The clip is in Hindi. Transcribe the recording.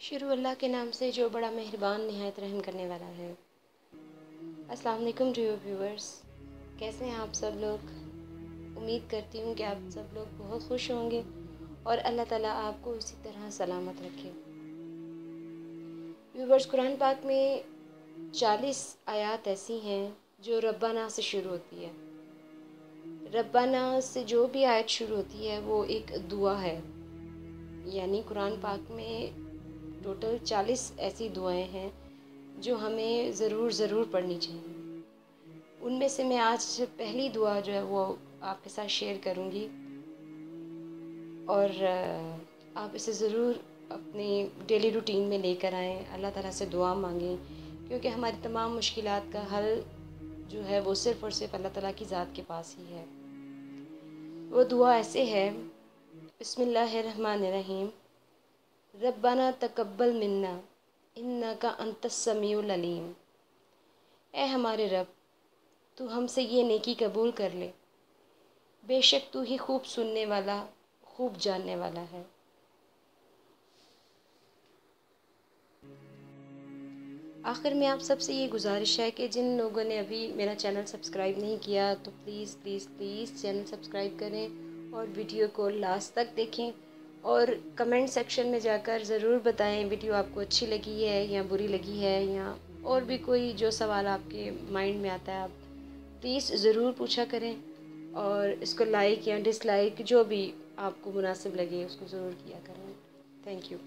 शुरू अल्लाह के नाम से जो बड़ा मेहरबान, नहायत रहम करने वाला है। अस्सलाम वालेकुम टू योर व्यूवर्स कैसे हैं आप सब लोग? उम्मीद करती हूँ कि आप सब लोग बहुत खुश होंगे और अल्लाह ताला आपको इसी तरह सलामत रखे। व्यूवर्स कुरान पाक में चालीस आयात ऐसी हैं जो रब्बाना से शुरू होती है। रब्बाना से जो भी आयत शुरू होती है, वो एक दुआ है। यानी कुरान पाक में टोटल चालीस ऐसी दुआएँ हैं जो हमें ज़रूर ज़रूर पढ़नी चाहिए। उनमें से मैं आज पहली दुआ जो है वो आपके साथ शेयर करूँगी। और आप इसे ज़रूर अपनी डेली रूटीन में लेकर आएँ, अल्लाह ताला से दुआ मांगें, क्योंकि हमारी तमाम मुश्किल का हल जो है वो सिर्फ़ और सिर्फ़ अल्लाह ताला की ज़ात के पास ही है। वो दुआ ऐसे है, बिस्मिल्लाहिर्रहमानिर्रहीम। रब्बाना तकब्बल मिन्ना इन्ना का अंतसमीम ए हमारे रब, तू हमसे ये नेकी कबूल कर ले। बेशक तू ही खूब सुनने वाला, खूब जानने वाला है। आखिर में आप सबसे ये गुजारिश है कि जिन लोगों ने अभी मेरा चैनल सब्सक्राइब नहीं किया तो please please please channel subscribe करें और वीडियो को लास्ट तक देखें। और कमेंट सेक्शन में जाकर ज़रूर बताएँ वीडियो आपको अच्छी लगी है या बुरी लगी है, या और भी कोई जो सवाल आपके माइंड में आता है, आप प्लीज़ ज़रूर पूछा करें। और इसको लाइक या डिसलाइक जो भी आपको मुनासिब लगे, उसको ज़रूर किया करें। Thank you